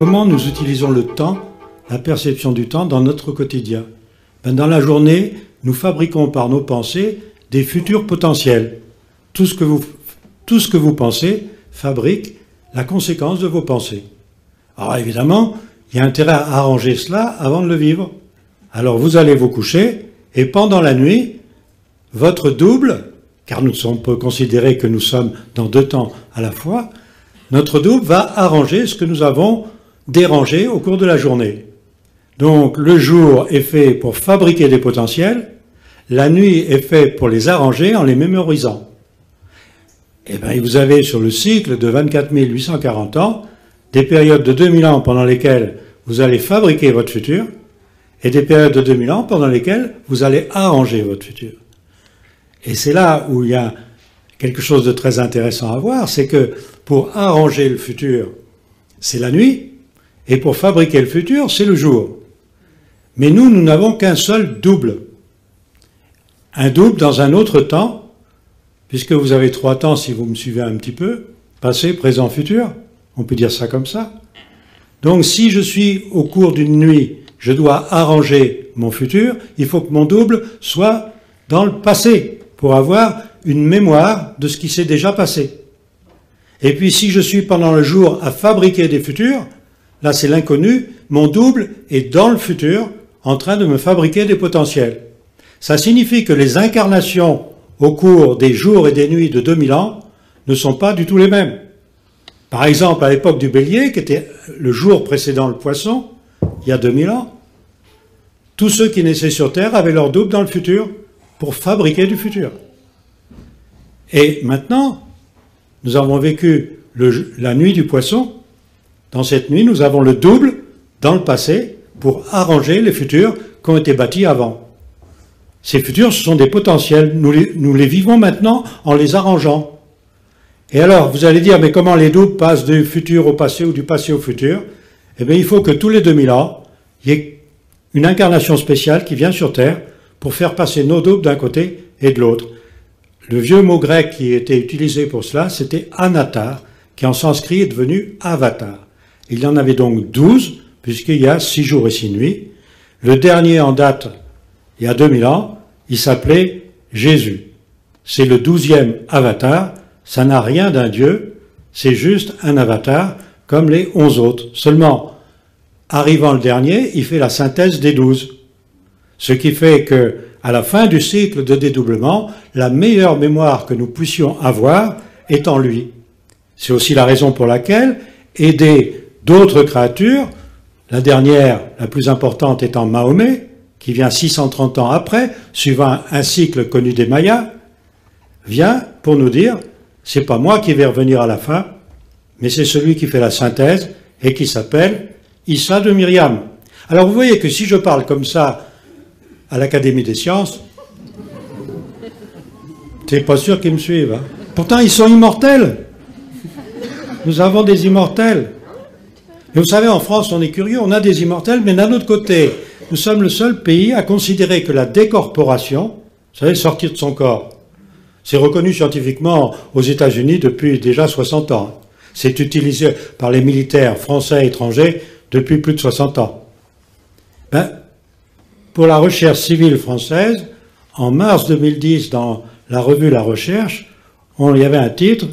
Comment nous utilisons le temps, la perception du temps dans notre quotidien? Ben, Dans la journée, nous fabriquons par nos pensées des futurs potentiels. Tout ce que vous, pensez fabrique la conséquence de vos pensées. Alors évidemment, il y a intérêt à arranger cela avant de le vivre. Alors vous allez vous coucher et pendant la nuit, votre double, car nous on peut considérer que nous sommes dans deux temps à la fois, notre double va arranger ce que nous avons dérangé au cours de la journée. Donc le jour est fait pour fabriquer des potentiels, la nuit est fait pour les arranger en les mémorisant. Et eh bien vous avez sur le cycle de 24 840 ans des périodes de 2000 ans pendant lesquelles vous allez fabriquer votre futur et des périodes de 2000 ans pendant lesquelles vous allez arranger votre futur. Et c'est là où il y a quelque chose de très intéressant à voir, c'est que pour arranger le futur, c'est la nuit, et pour fabriquer le futur, c'est le jour. Mais nous, nous n'avons qu'un seul double. Un double dans un autre temps, puisque vous avez trois temps si vous me suivez un petit peu, passé, présent, futur, on peut dire ça comme ça. Donc si je suis au cours d'une nuit, je dois arranger mon futur, il faut que mon double soit dans le passé pour avoir une mémoire de ce qui s'est déjà passé. Et puis si je suis pendant le jour à fabriquer des futurs, Là, c'est l'inconnu. Mon double est dans le futur en train de me fabriquer des potentiels. Ça signifie que les incarnations au cours des jours et des nuits de 2000 ans ne sont pas du tout les mêmes. Par exemple, à l'époque du bélier, qui était le jour précédent le poisson, il y a 2000 ans, tous ceux qui naissaient sur Terre avaient leur double dans le futur pour fabriquer du futur. Et maintenant, nous avons vécu la nuit du poisson, dans cette nuit, nous avons le double dans le passé pour arranger les futurs qui ont été bâtis avant. Ces futurs, ce sont des potentiels. Nous les, vivons maintenant en les arrangeant. Et alors, vous allez dire, mais comment les doubles passent du futur au passé ou du passé au futur? Eh bien, il faut que tous les 2000 ans, il y ait une incarnation spéciale qui vient sur Terre pour faire passer nos doubles d'un côté et de l'autre. Le vieux mot grec qui était utilisé pour cela, c'était anatar, qui en sanskrit est devenu avatar. Il y en avait donc douze, puisqu'il y a six jours et six nuits. Le dernier en date, il y a 2000 ans, il s'appelait Jésus. C'est le douzième avatar, ça n'a rien d'un Dieu, c'est juste un avatar comme les onze autres. Seulement, arrivant le dernier, il fait la synthèse des douze. Ce qui fait que, à la fin du cycle de dédoublement, la meilleure mémoire que nous puissions avoir est en lui. C'est aussi la raison pour laquelle aider d'autres créatures, la dernière, la plus importante étant Mahomet, qui vient 630 ans après, suivant un cycle connu des Mayas, vient pour nous dire, c'est pas moi qui vais revenir à la fin, mais c'est celui qui fait la synthèse et qui s'appelle Issa de Myriam. Alors vous voyez que si je parle comme ça à l'Académie des sciences, c'est pas sûr qu'ils me suivent. Hein. Pourtant, ils sont immortels. Nous avons des immortels. Et vous savez, en France, on est curieux, on a des immortels, mais d'un autre côté, nous sommes le seul pays à considérer que la décorporation, vous savez, sortir de son corps, c'est reconnu scientifiquement aux États-Unis depuis déjà 60 ans. C'est utilisé par les militaires français et étrangers depuis plus de 60 ans. Ben, pour la recherche civile française, en mars 2010, dans la revue La Recherche, on y avait un titre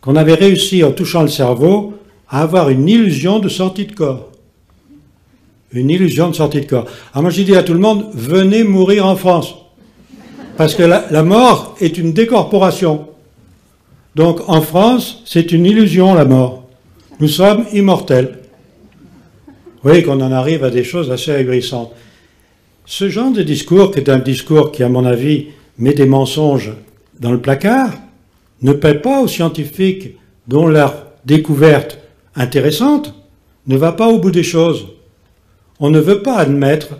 qu'on avait réussi en touchant le cerveau à avoir une illusion de sortie de corps. Une illusion de sortie de corps. Alors moi j'ai dit à tout le monde, venez mourir en France. Parce que la, mort est une décorporation. Donc en France, c'est une illusion la mort. Nous sommes immortels. Vous voyez qu'on en arrive à des choses assez ahurissantes. Ce genre de discours, qui est un discours qui, à mon avis, met des mensonges dans le placard, ne paie pas aux scientifiques dont leur découverte intéressante ne va pas au bout des choses. On ne veut pas admettre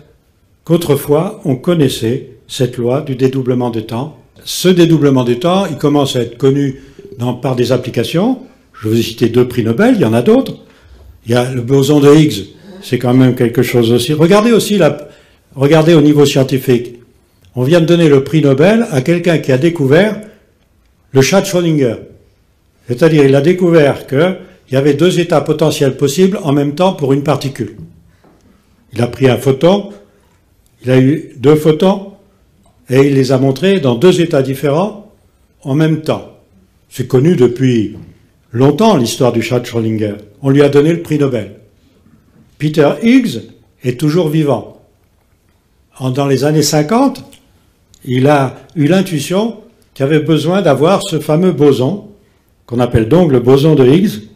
qu'autrefois on connaissait cette loi du dédoublement des temps. Ce dédoublement des temps, il commence à être connu par des applications. Je vous ai cité deux prix Nobel, il y en a d'autres. Il y a le boson de Higgs, c'est quand même quelque chose aussi. Regardez aussi la, regardez au niveau scientifique. On vient de donner le prix Nobel à quelqu'un qui a découvert le chat Schrödinger. C'est-à-dire, il a découvert que il y avait deux états potentiels possibles en même temps pour une particule. Il a pris un photon, il a eu deux photons, et il les a montrés dans deux états différents en même temps. C'est connu depuis longtemps l'histoire du chat Schrödinger. On lui a donné le prix Nobel. Peter Higgs est toujours vivant. Dans les années 50, il a eu l'intuition qu'il avait besoin d'avoir ce fameux boson, qu'on appelle donc le boson de Higgs.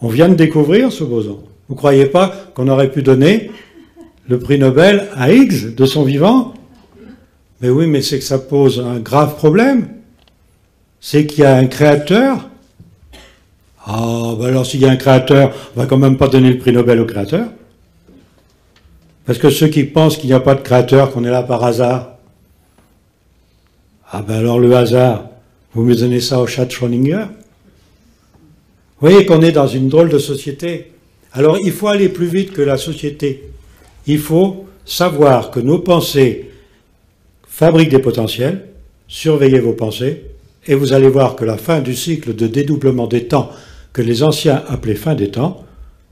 On vient de découvrir ce boson. Vous ne croyez pas qu'on aurait pu donner le prix Nobel à Higgs de son vivant? Mais oui, mais c'est que ça pose un grave problème. C'est qu'il y a un créateur. Ah, ben alors s'il y a un créateur, on va quand même pas donner le prix Nobel au créateur. Parce que ceux qui pensent qu'il n'y a pas de créateur, qu'on est là par hasard, ah ben alors le hasard, vous me donnez ça au chat Schrödinger? Voyez qu'on est dans une drôle de société. Alors il faut aller plus vite que la société. Il faut savoir que nos pensées fabriquent des potentiels, surveillez vos pensées, et vous allez voir que la fin du cycle de dédoublement des temps que les anciens appelaient fin des temps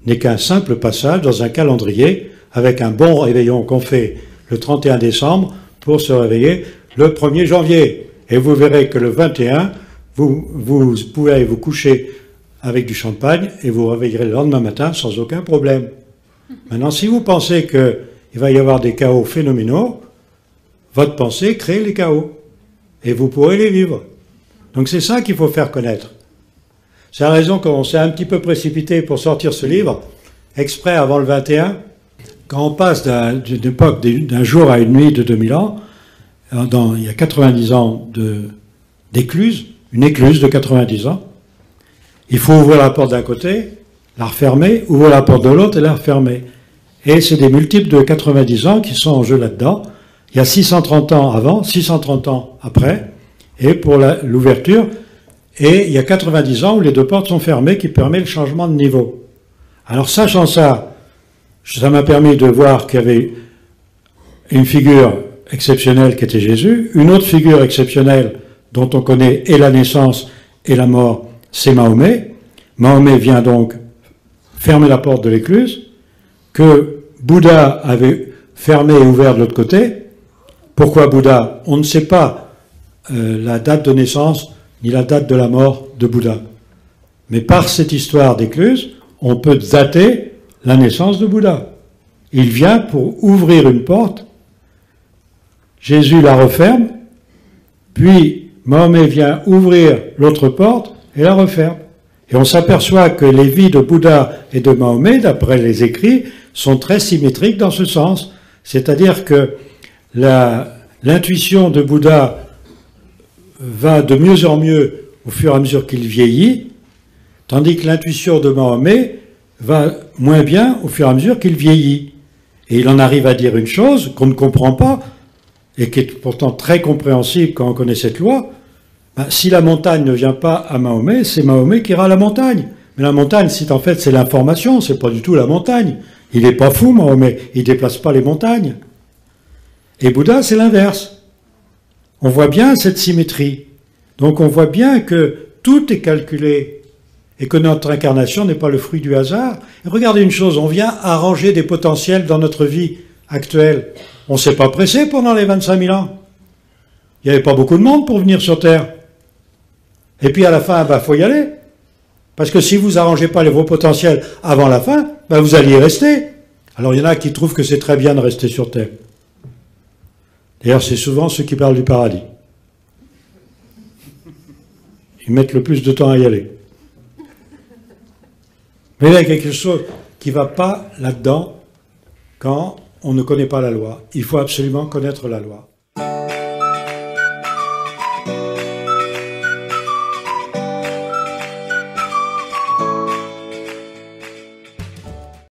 n'est qu'un simple passage dans un calendrier avec un bon réveillon qu'on fait le 31 décembre pour se réveiller le 1er janvier. Et vous verrez que le 21, vous, pouvez vous coucher avec du champagne et vous réveillerez le lendemain matin sans aucun problème. Maintenant, si vous pensez qu'il va y avoir des chaos phénoménaux, votre pensée crée les chaos. Et vous pourrez les vivre. Donc c'est ça qu'il faut faire connaître. C'est la raison qu'on s'est un petit peu précipité pour sortir ce livre, exprès avant le 21, quand on passe d'une époque, d'un jour à une nuit de 2000 ans, dans, il y a 90 ans d'écluse, une écluse de 90 ans, il faut ouvrir la porte d'un côté, la refermer, ouvrir la porte de l'autre et la refermer. Et c'est des multiples de 90 ans qui sont en jeu là-dedans. Il y a 630 ans avant, 630 ans après, et pour l'ouverture, et il y a 90 ans où les deux portes sont fermées qui permet le changement de niveau. Alors sachant ça, ça m'a permis de voir qu'il y avait une figure exceptionnelle qui était Jésus, une autre figure exceptionnelle dont on connaît et la naissance et la mort, c'est Mahomet. Mahomet vient donc fermer la porte de l'écluse, que Bouddha avait fermé et ouvert de l'autre côté. Pourquoi Bouddha? On ne sait pas euh, la date de naissance ni la date de la mort de Bouddha. Mais par cette histoire d'écluse, on peut dater la naissance de Bouddha. Il vient pour ouvrir une porte, Jésus la referme, puis Mahomet vient ouvrir l'autre porte et la referme. Et on s'aperçoit que les vies de Bouddha et de Mahomet, d'après les écrits, sont très symétriques dans ce sens. C'est-à-dire que l'intuition de Bouddha va de mieux en mieux au fur et à mesure qu'il vieillit, tandis que l'intuition de Mahomet va moins bien au fur et à mesure qu'il vieillit. Et il en arrive à dire une chose qu'on ne comprend pas, et qui est pourtant très compréhensible quand on connaît cette loi. Ben, si la montagne ne vient pas à Mahomet, c'est Mahomet qui ira à la montagne. Mais la montagne, c'est en fait, c'est l'information, c'est pas du tout la montagne. Il n'est pas fou, Mahomet, il déplace pas les montagnes. Et Bouddha, c'est l'inverse. On voit bien cette symétrie. Donc on voit bien que tout est calculé et que notre incarnation n'est pas le fruit du hasard. regardez une chose, on vient arranger des potentiels dans notre vie actuelle. On ne s'est pas pressé pendant les 25 000 ans. Il n'y avait pas beaucoup de monde pour venir sur Terre. Et puis à la fin, il bah, faut y aller. Parce que si vous n'arrangez pas les vos potentiels avant la fin, bah, vous alliez rester. Alors il y en a qui trouvent que c'est très bien de rester sur Terre. D'ailleurs, c'est souvent ceux qui parlent du paradis. Ils mettent le plus de temps à y aller. Mais il y a quelque chose qui ne va pas là-dedans quand on ne connaît pas la loi. Il faut absolument connaître la loi.